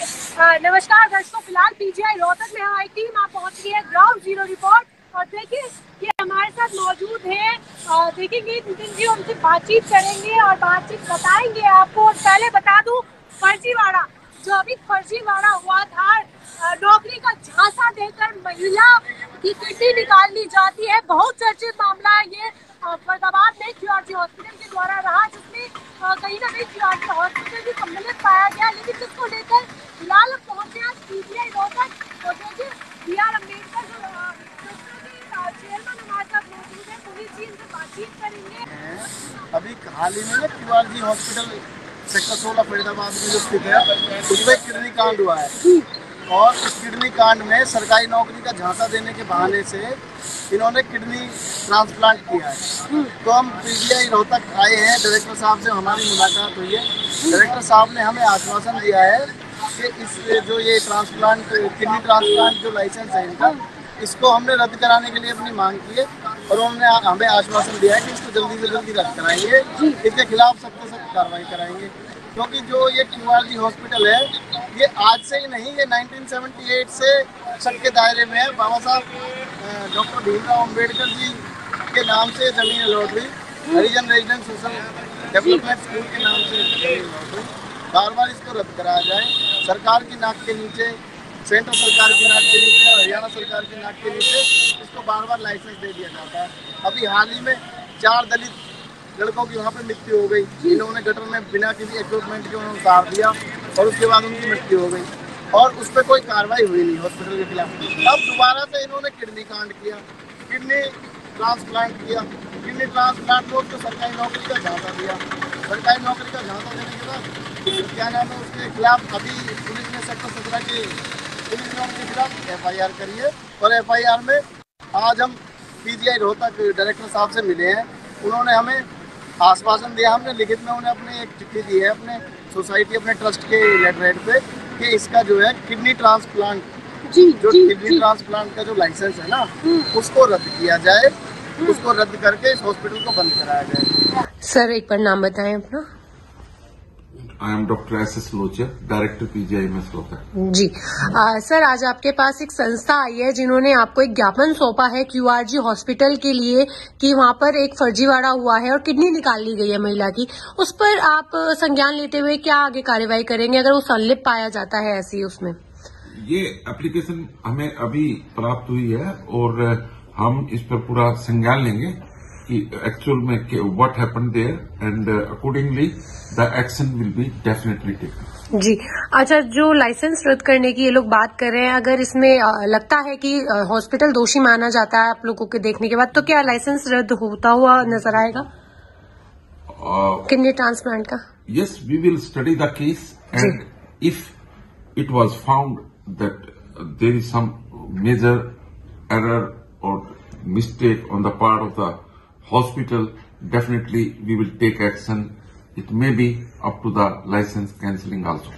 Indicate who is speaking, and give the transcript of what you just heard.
Speaker 1: अ, नमस्कार दर्शकों फ़िलहाल पीजीआई रोहतक में हमारी टीम आप पहुँच गई है ग्राउंड ज़ीरो रिपोर्ट। और देखिए ये हमारे साथ मौजूद है। देखेंगे नितिन जी उनसे बातचीत करेंगे और बातचीत बताएँगे आपको। और पहले बता दूँ फर्जीवाड़ा जो अभी फर्जीवाड़ा हुआ था नौकरी का झांसा देकर महिला की किडनी निकाल ली जाती है। बहुत चर्चित मामला है ये। फरीदाबाद में क्यूआरजी हॉस्पिटल के द्वारा रहा जिसमें कहीं ना कहीं क्यूआरजी हॉस्पिटल भी सम्मिलित पाया गया लेकिन जिसको लेकर फ़िलहाल पहुँचे हैं बी आर अंबेडकर जो जी
Speaker 2: अभी हाल ही में ना क्यूआरजी हॉस्पिटल सेक्टर सोलह फरीदाबाद में जो स्थित है, उसमें किडनी कांड हुआ है। और इस किडनी कांड में सरकारी नौकरी का झांसा देने के बहाने से इन्होंने किडनी ट्रांसप्लांट किया है। तो हम पीजीआई रोहतक आए हैं। डायरेक्टर साहब से हमारी मुलाकात हुई है। डायरेक्टर साहब ने हमें आश्वासन दिया है कि इस जो ये ट्रांसप्लांट किडनी ट्रांसप्लांट जो लाइसेंस है इनका इसको हमने रद्द कराने के लिए अपनी मांग की है और उन्होंने हमें आश्वासन दिया है कि इसको जल्दी से जल्दी रद्द कराएँगे। इसके खिलाफ सख्त सख्त कार्रवाई कराएँगे। क्योंकि जो ये क्यूआरजी हॉस्पिटल है ये आज से ही नहीं ये 1978 से सट के दायरे में है। बाबा साहब डॉक्टर भीमराव अंबेडकर जी के नाम से ज़मीन अलॉट हुई। Harijan resident social development school के नाम से ज़मीन अलॉट हुई। बार बार इसको रद्द कराया जाए। सरकार की नाक के नीचे, सेंट्रल सरकार की नाक के नीचे और हरियाणा सरकार की नाक के नीचे इसको बार बार लाइसेंस दे दिया जाता है। अभी हाल ही में चार दलित लड़कों की वहाँ पे मृत्यु हो गई। इन्होंने गटर में बिना किसी इक्विपमेंट के उन्होंने उतार दिया और उसके बाद उनकी मृत्यु हो गई। और उस पर कोई कार्रवाई हुई नहीं हॉस्पिटल के खिलाफ। अब दोबारा से इन्होंने किडनी कांड किया किडनी ट्रांसप्लांट किया। किडनी ट्रांसप्लांट में उसको सरकारी नौकरी का झांसा दिया। सरकारी नौकरी का झांसा देने के बाद क्या नाम है उसके खिलाफ अभी पुलिस ने सेक्टर सत्रह की। पुलिस ने उनके खिलाफ एफ़ आई आर करी है और एफ़ आई आर में आज हम पीजीआई रोहतक डायरेक्टर साहब से मिले हैं। उन्होंने हमें आश्वासन दिया हमने लिखित में उन्हें अपने एक चिट्ठी दी है अपने सोसाइटी अपने ट्रस्ट के लेटरेट पे कि इसका जो है किडनी ट्रांसप्लांट
Speaker 1: जी
Speaker 2: जो
Speaker 1: जी
Speaker 2: किडनी ट्रांसप्लांट का जो लाइसेंस है ना उसको रद्द किया जाए। उसको रद्द करके इस हॉस्पिटल को बंद कराया जाए
Speaker 1: सर एक बार नाम बताएँ अपना
Speaker 3: I am Dr. S. S. Locher, Director PGI MS Rohtak.
Speaker 1: जी आ, सर आज आपके पास एक संस्था आई है जिन्होंने आपको एक ज्ञापन सौंपा है क्यूआरजी हॉस्पिटल के लिए कि वहाँ पर एक फर्जीवाड़ा हुआ है और किडनी निकाल ली गई है महिला की उस पर आप संज्ञान लेते हुए क्या आगे कार्यवाही करेंगे अगर वो संलिप्त पाया जाता है ऐसी उसमें
Speaker 3: ये एप्लीकेशन हमें अभी प्राप्त हुई है और हम इस पर पूरा संज्ञान लेंगे कि एक्चुअल में what happen there and accordingly the action will be definitely taken
Speaker 1: जी। अच्छा जो लाइसेंस रद्द करने की ये लोग बात कर रहे हैं अगर इसमें लगता है कि हॉस्पिटल दोषी माना जाता है आप लोगों के देखने के बाद तो क्या लाइसेंस रद्द होता हुआ नज़र आएगा? किडनी ट्रांसप्लांट का?
Speaker 3: Yes, we will study the case and if it was found uh, there is some major error or mistake on the part of the hospital, definitely we will take action. It may be up to the license cancelling also.